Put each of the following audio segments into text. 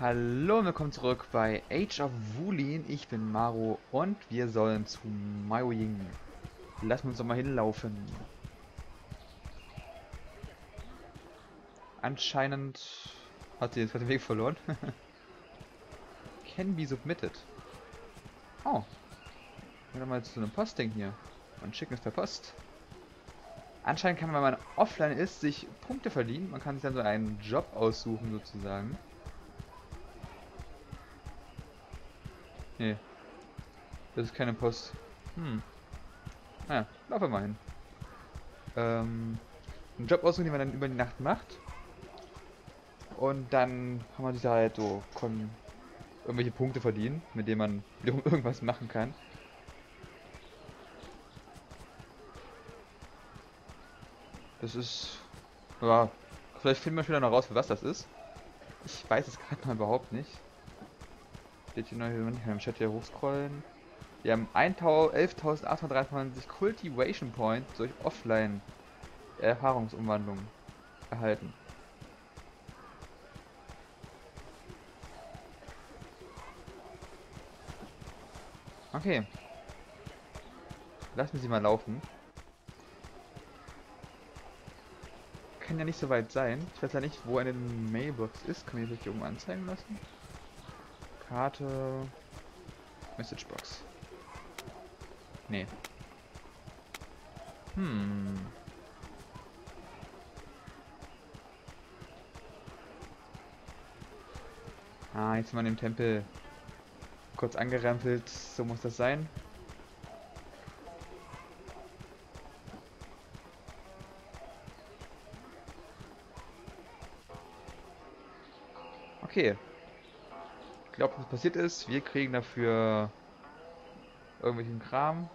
Hallo und willkommen zurück bei Age of Wulin. Ich bin Maro und wir sollen zu Mao Ying. Lassen wir uns doch mal hinlaufen. Anscheinend hat sie jetzt den Weg verloren. Can be submitted. Oh. Wieder mal zu einem Posting hier. Und schicken es per Post. Anscheinend kann man, wenn man offline ist, sich Punkte verdienen. Man kann sich dann so einen Job aussuchen sozusagen. Nee. Das ist keine Post. Hm. Naja, laufen wir mal hin. Ähm, einen Job aussuchen, den man dann über die Nacht macht. Und dann kann man sich da halt so irgendwelche Punkte verdienen, mit denen man wiederum irgendwas machen kann. Das ist... Ja, vielleicht finden wir später noch raus, für was das ist. Ich weiß es gerade mal überhaupt nicht. Steht hier noch hier ich kann im Chat hier hochscrollen. Wir haben 11.823 Cultivation Points durch Offline Erfahrungsumwandlung erhalten. Okay. Lassen Sie mal laufen. Kann ja nicht so weit sein. Ich weiß ja nicht, wo eine Mailbox ist. Kann ich das hier oben anzeigen lassen? Karte. Messagebox. Nee. Hm. Ah, jetzt mal im Tempel kurz angerempelt. So muss das sein. Okay. Ich glaube, was passiert ist, wir kriegen dafür irgendwelchen Kram.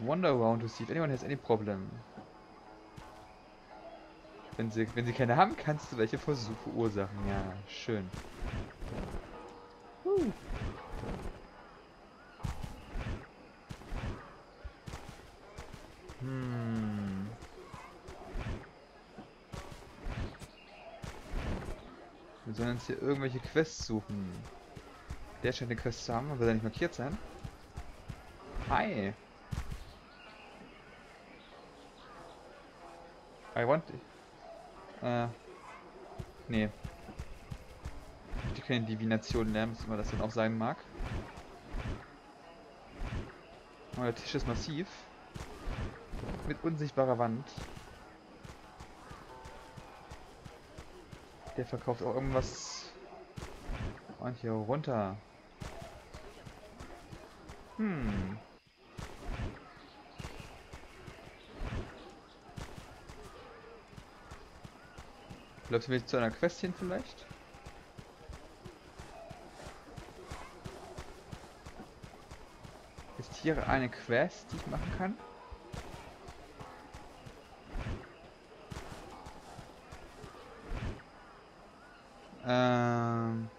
Wonder around to see if anyone has any problem. Wenn sie, wenn sie keine haben, kannst du welche Versuche verursachen. Ja, schön. Huh. Hm. Wir sollen uns hier irgendwelche Quests suchen. Der scheint eine Quest zu haben, will er nicht markiert sein. Hi. I want... Äh... Nee. Die keine Divination lernen, was immer das dann auch sein mag. Oh, der Tisch ist massiv. Mit unsichtbarer Wand. Der verkauft auch irgendwas. Und hier runter. Hm. Läuft mir zu einer Quest hin vielleicht? Ist hier eine Quest, die ich machen kann? Ähm...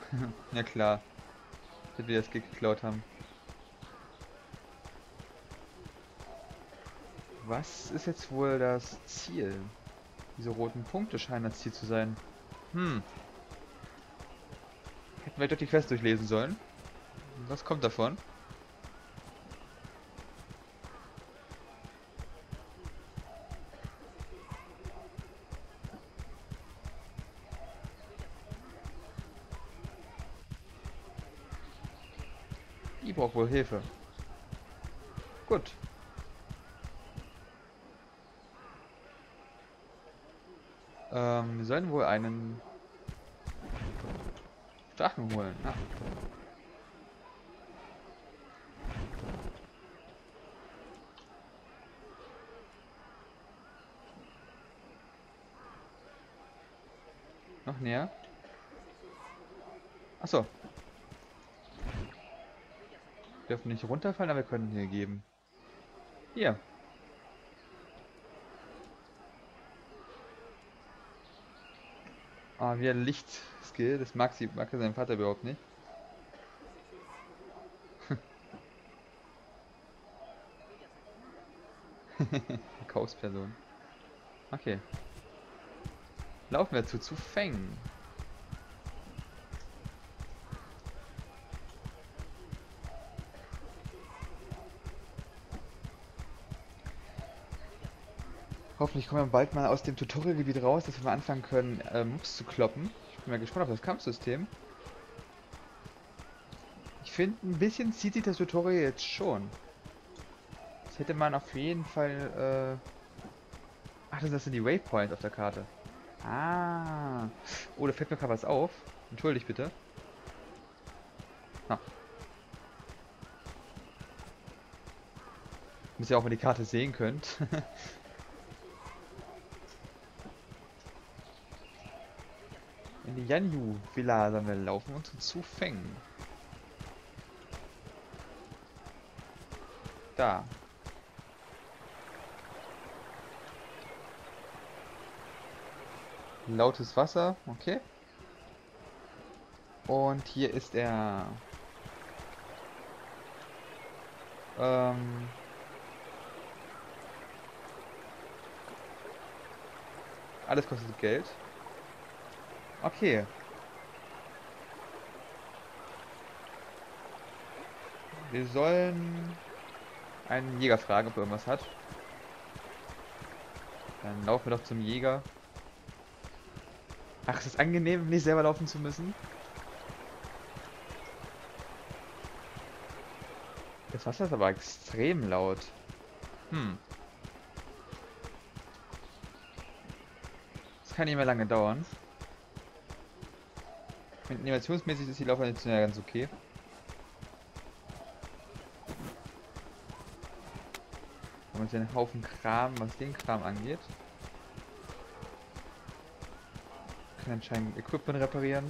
ja klar. Dass wir das Gig geklaut haben. Was ist jetzt wohl das Ziel? Diese roten Punkte scheinen das Ziel zu sein. Hm. Hätten wir doch die Quest durchlesen sollen. Was kommt davon? Die braucht wohl Hilfe. Gut. Ähm, wir sollen wohl einen Drachen holen. Ja. Noch näher. Achso. Wir dürfen nicht runterfallen, aber wir können hier geben. Hier. Ah, wie ein Lichtskill. Das mag sie, mag sein Vater überhaupt nicht. Kaufsperson. Okay. Laufen wir zu zu Feng. Hoffentlich kommen wir bald mal aus dem Tutorial-Gebiet raus, dass wir mal anfangen können, äh, Mobs zu kloppen. Ich bin mal gespannt auf das Kampfsystem. Ich finde, ein bisschen zieht sich das Tutorial jetzt schon. Das hätte man auf jeden Fall... Äh Ach, das sind die Waypoints auf der Karte. Ah. Oh, da fällt mir gerade was auf. Entschuldigt bitte. Na. Muss ja auch mal die Karte sehen könnt. die sollen wir laufen und zu fängen. Da. Lautes Wasser, okay. Und hier ist er. Ähm. Alles kostet Geld. Okay. Wir sollen einen Jäger fragen, ob er irgendwas hat. Dann laufen wir doch zum Jäger. Ach, es ist angenehm, nicht selber laufen zu müssen. Das Wasser ist aber extrem laut. Hm. Das kann nicht mehr lange dauern. Animationsmäßig ist die Laufanimation ja ganz okay. Haben uns einen Haufen Kram, was den Kram angeht. Kann anscheinend Equipment reparieren.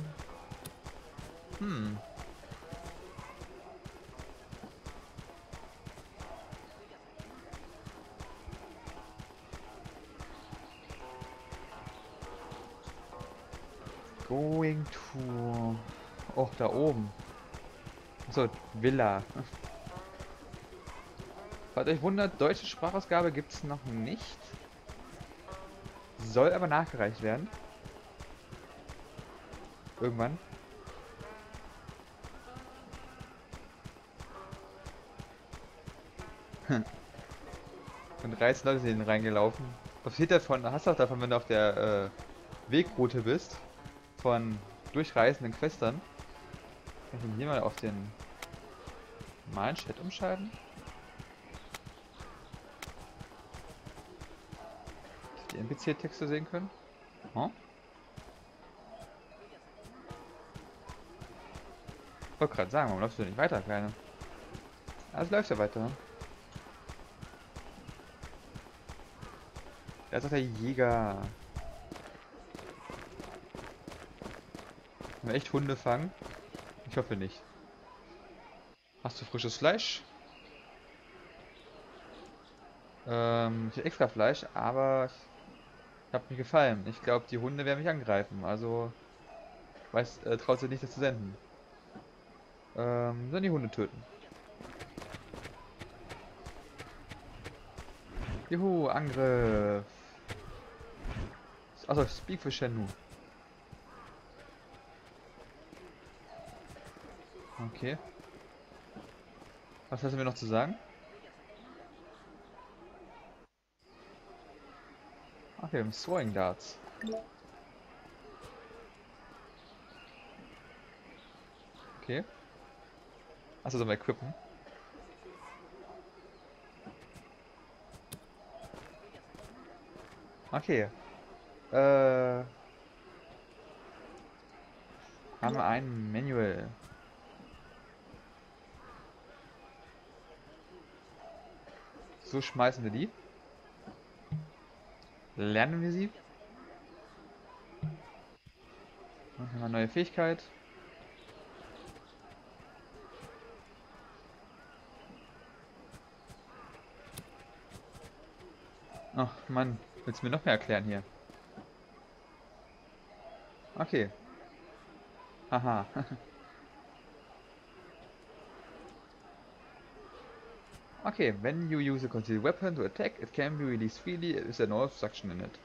Hm. Going to... Oh, da oben. So, Villa. Falls euch wundert, deutsche Sprachausgabe gibt es noch nicht. Soll aber nachgereicht werden. Irgendwann. Und 13 Leute sind reingelaufen. Was steht davon? Hast du auch davon, wenn du auf der äh, Wegroute bist? Von durchreisenden Questern. Kann ich hier mal auf den Chat umschalten? Dass die NPC-Texte sehen können? Hm? Ich wollte gerade sagen, warum läufst du nicht weiter, Kleine? Also läuft ja weiter. Da ist doch der Jäger. Können wir echt Hunde fangen? Ich hoffe nicht. Hast du frisches Fleisch? Ähm, ich extra Fleisch, aber ich habe mir gefallen. Ich glaube, die Hunde werden mich angreifen. Also, weiß, äh, traut sich nicht, das zu senden. Ähm, dann die Hunde töten. Juhu, Angriff. Achso, Speak für Shenmue. Okay. Was hast du mir noch zu sagen? Okay, wir haben Throwing Darts. Okay. Achso, sollen wir equippen? Okay. Äh. Haben wir ein Manual. So schmeißen wir die. Lernen wir sie. Dann haben wir eine neue Fähigkeit. Ach Mann, willst du mir noch mehr erklären hier? Okay. Aha. okay, when you use a concealed weapon to attack, it can be released freely if there's no obstruction in it.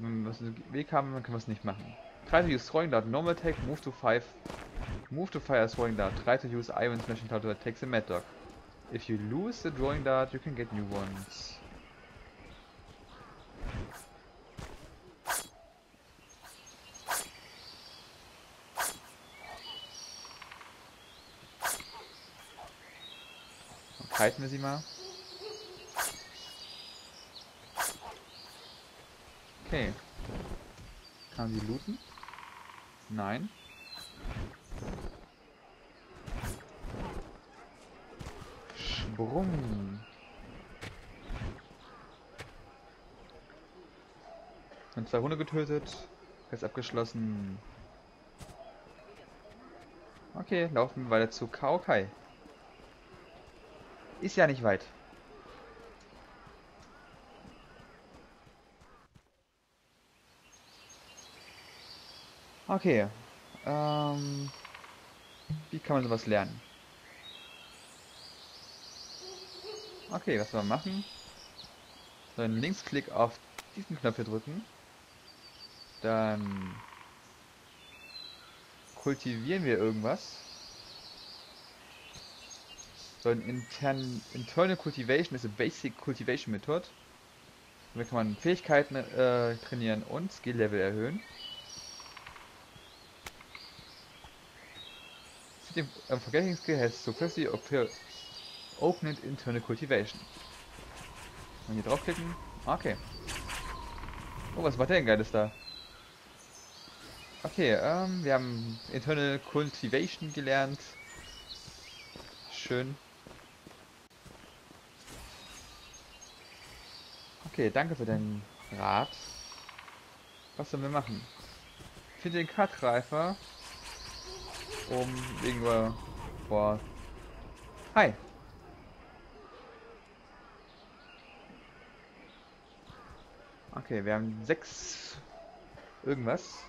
Wenn wir Weg haben, können wir es nicht machen. Try to use throwing dart normal attack, move to 5. Move to fire throwing dart. Try to use iron smashing dart to attack the mad dog. If you lose the drawing dart, you can get new ones. Halten wir sie mal. Okay. Kann sie looten? Nein. Sprung. Haben zwei Hunde getötet. Jetzt abgeschlossen. Okay, laufen wir weiter zu Kaokai. Ist ja nicht weit. Okay. Ähm, wie kann man sowas lernen? Okay, was wir machen? Einen Linksklick auf diesen Knopf hier drücken. Dann kultivieren wir irgendwas. So ein intern, Internal Cultivation ist eine Basic Cultivation Method. Damit kann man Fähigkeiten äh, trainieren und Skill Level erhöhen. Sitting um, forgetting skill has successfully opened internal cultivation. Und hier draufklicken. Okay. Oh, was macht der denn Geiles da? Okay, ähm, wir haben Internal Cultivation gelernt. Schön. Okay, danke für deinen Rat. Was sollen wir machen? Finde den Kartgreifer. Um irgendwo... Boah. Hi. Okay, wir haben sechs... Irgendwas.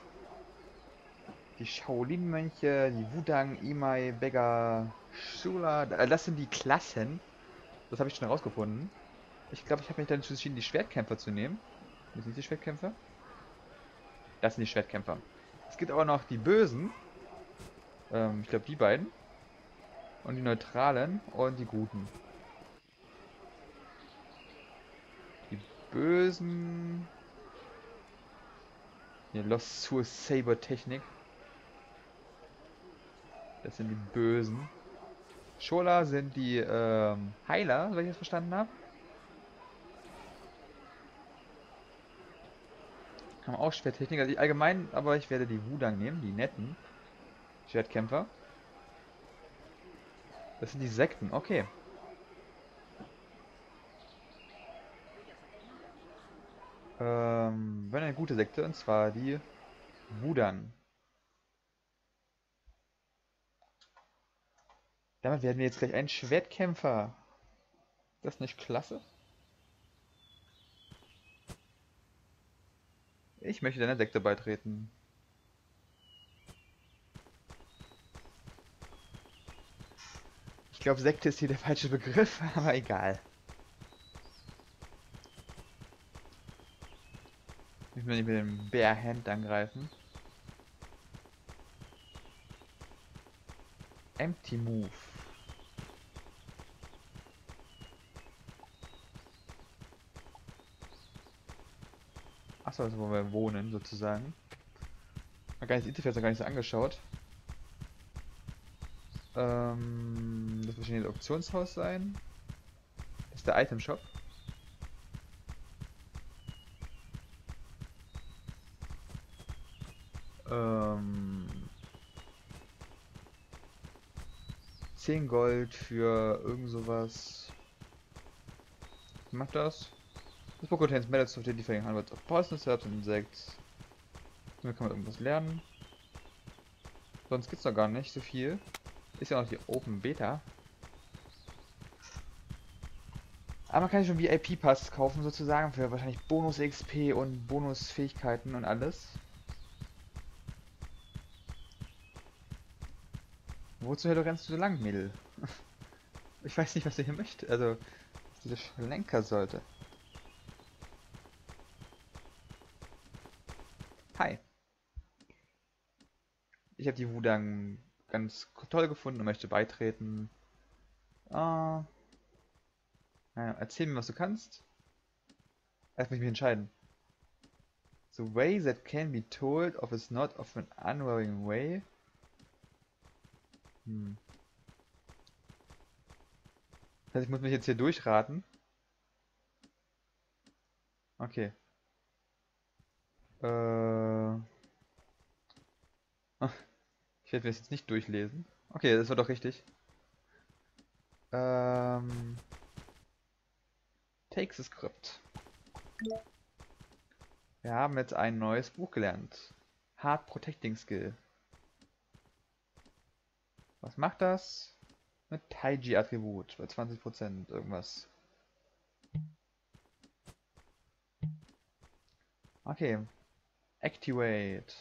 Die Shaolin-Mönche, die Wudang, Imai, Beggar, Shula. Das sind die Klassen. Das habe ich schon herausgefunden. Ich glaube, ich habe mich dann entschieden, die Schwertkämpfer zu nehmen. Das sind die Schwertkämpfer? Das sind die Schwertkämpfer. Es gibt aber noch die Bösen. Ähm, ich glaube, die beiden. Und die Neutralen und die Guten. Die Bösen. Die Lost Sur Saber Technik. Das sind die Bösen. Schola sind die ähm, Heiler, wenn ich das verstanden habe. Haben auch Schwerttechnik. Also allgemein, aber ich werde die Wudang nehmen, die netten Schwertkämpfer. Das sind die Sekten, okay. Ähm, wenn eine gute Sekte, und zwar die Wudang. Damit werden wir jetzt gleich einen Schwertkämpfer. Das ist nicht klasse? Ich möchte deiner Sekte beitreten. Ich glaube, Sekte ist hier der falsche Begriff, aber egal. Ich will nicht mit dem Bärhand angreifen. Empty Move. Achso, also wo wir wohnen, sozusagen. Mal gar nicht das Interface gar nicht so angeschaut. Ähm, das wird wahrscheinlich das Auktionshaus sein. Das ist der Item Shop. Ähm, 10 Gold für irgend sowas. Was macht das? Das book contains methods of identifying hundreds of poisonous herbs and insects. Damit kann man irgendwas lernen. Sonst gibt's noch gar nicht so viel. Ist ja noch die Open Beta. Aber man kann schon VIP-Pass kaufen sozusagen für wahrscheinlich Bonus-XP und Bonus-Fähigkeiten und alles. Wozu rennst du so lang, Mädel? Ich weiß nicht, was du hier möchtest. Also, was dieser Schlenker sollte. Hi. Ich habe die Wudang ganz toll gefunden und möchte beitreten. Ah. Naja, erzähl mir, was du kannst. Erst muss ich mich entscheiden. The way that can be told of is not of an unwearing way. Hm. Das heißt, ich muss mich jetzt hier durchraten. Okay. Äh. Ich werde das jetzt nicht durchlesen. Okay, das war doch richtig. Ähm. Take the Script. Wir haben jetzt ein neues Buch gelernt. Hard Protecting Skill. Was macht das? Mit Taiji-Attribut bei 20% irgendwas. Okay. Activate.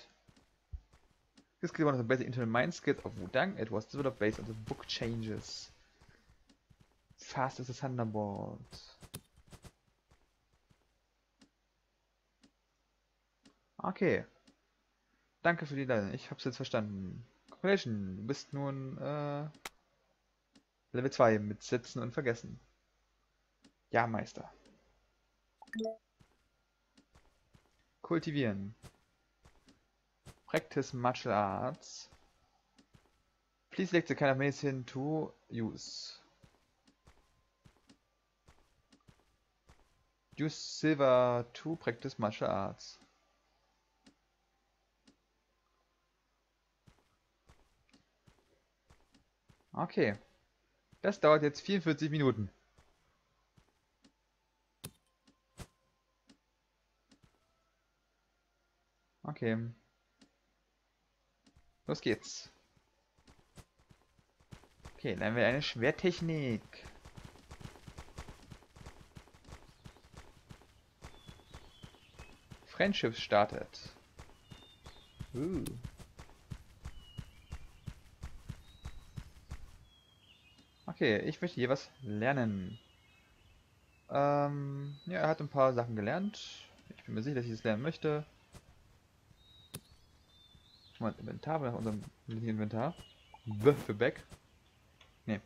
This skill one of the basic internal mind skills of Wudang. It was developed based on the book changes. Fast as a thunderbolt. Okay. Danke für die Leistung. Ich hab's jetzt verstanden. Congratulations, du bist nun äh, Level 2 mit Sitzen und Vergessen. Ja, Meister. Kultivieren. Practice Martial Arts. Please select the kind of medicine to use. Use silver to practice martial arts. Okay. Das dauert jetzt 44 Minuten. Okay. Los geht's. Okay, haben wir eine Schwertechnik. Friendship startet. Uh. Okay, ich möchte hier was lernen. Ähm, ja, er hat ein paar Sachen gelernt. Ich bin mir sicher, dass ich es lernen möchte. Mal Inventar, nach unserem Inventar. B für Back. Nee.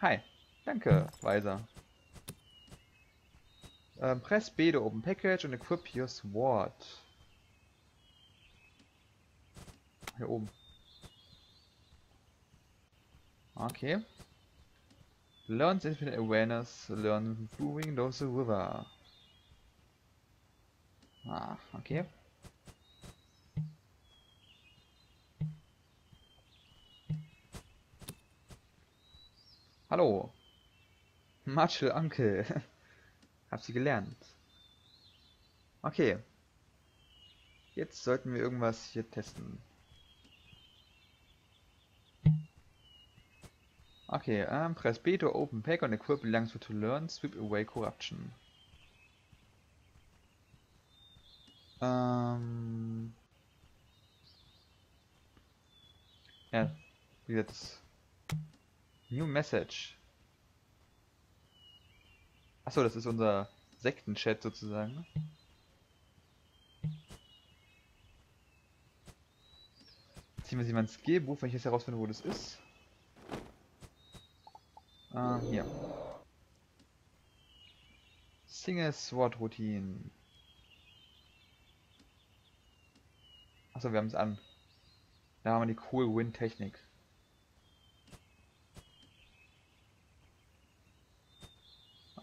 Hi. Danke, Weiser. Ähm, press B to open package und equip your sword. Hier oben. Okay. Learns infinite awareness, learn through windows river. Ah, okay. Hallo. Marshall Uncle. Hab sie gelernt. Okay. Jetzt sollten wir irgendwas hier testen. Okay, um, press B to open pack on equip belongs to learn, sweep away corruption. Ähm. Ja, wie gesagt, New Message. Achso, das ist unser Sektenchat sozusagen. Ziehen wir sie mal ins Skillbuch, wenn ich jetzt herausfinde, wo das ist. Ah, hier. Single Sword Routine. Achso, wir haben es an. Da haben wir die Cool Win Technik.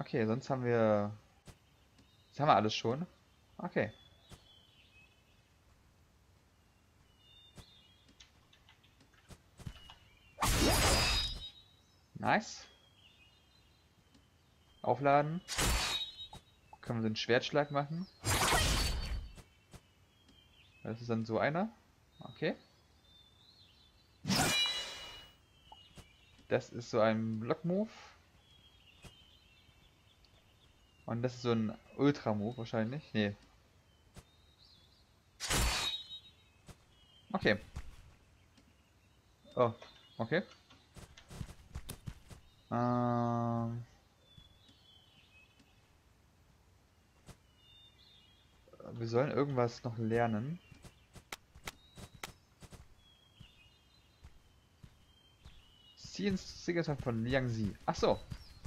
Okay, sonst haben wir... Das haben wir alles schon. Okay. Nice. Aufladen. Können wir den Schwertschlag machen. Das ist dann so einer. Okay. Das ist so ein Block-Move. Und das ist so ein Ultra-Move wahrscheinlich. Nee. Okay. Oh, okay. Ähm. Wir sollen irgendwas noch lernen. Sie ins Siegeszeit von Liang Xi. Ach so.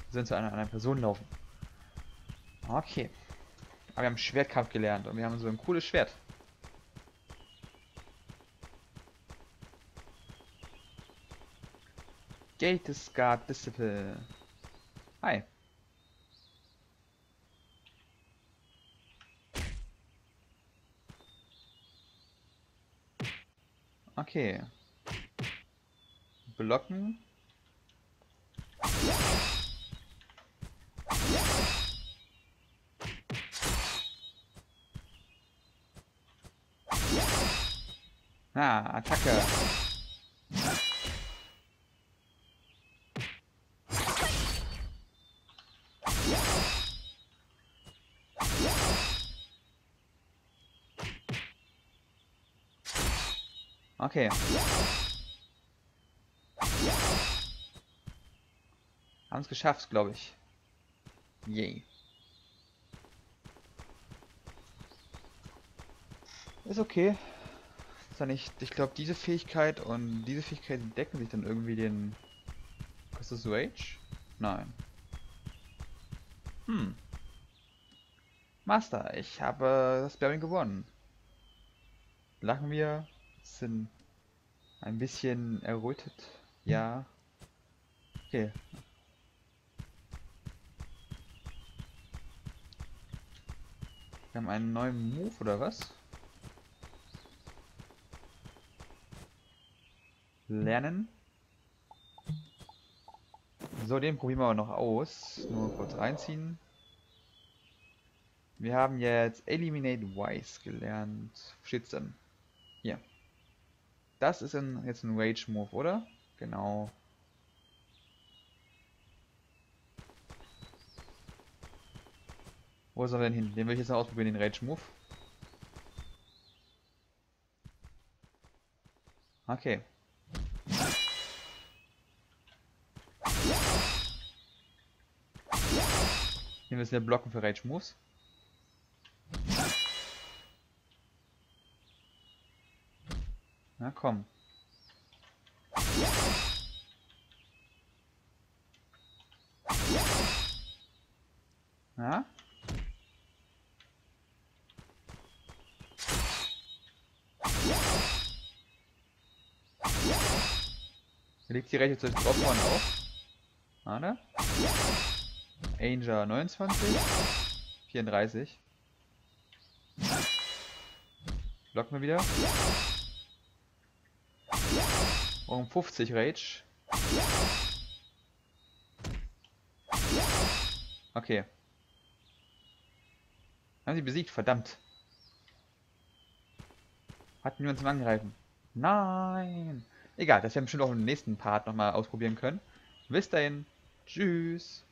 Wir sind zu einer anderen Person laufen. Okay. Aber wir haben Schwertkampf gelernt und wir haben so ein cooles Schwert. Gate Guard Disciple. Hi. Okay. Blocken. Ah, Attacke. Okay. Haben es geschafft, glaube ich. Yay. Ist okay. Ja nicht. Ich glaube, diese Fähigkeit und diese Fähigkeit decken sich dann irgendwie den. Kostet das Rage? Nein. Hm. Master, ich habe das Sparring gewonnen. Lachen wir, sind ein bisschen errötet. Ja. Okay. Wir haben einen neuen Move oder was? Lernen. So, den probieren wir noch aus. Nur kurz reinziehen. Wir haben jetzt Eliminate Wise gelernt. Wo steht's denn? Hier. Das ist ein, jetzt ein Rage Move, oder? Genau. Wo soll er denn hin? Den will ich jetzt noch ausprobieren, den Rage Move. Okay. Hier müssen wir blocken für Rage Moves. Na komm. Ja? Legt die Rechte drauf vorne auf. Warte. Angel 29. 34. Blocken wir wieder. Um 50 Rage. Okay. Haben sie besiegt, verdammt. Hatten wir uns im Angreifen. Nein. Egal, das werden wir bestimmt auch im nächsten Part nochmal ausprobieren können. Bis dahin. Tschüss.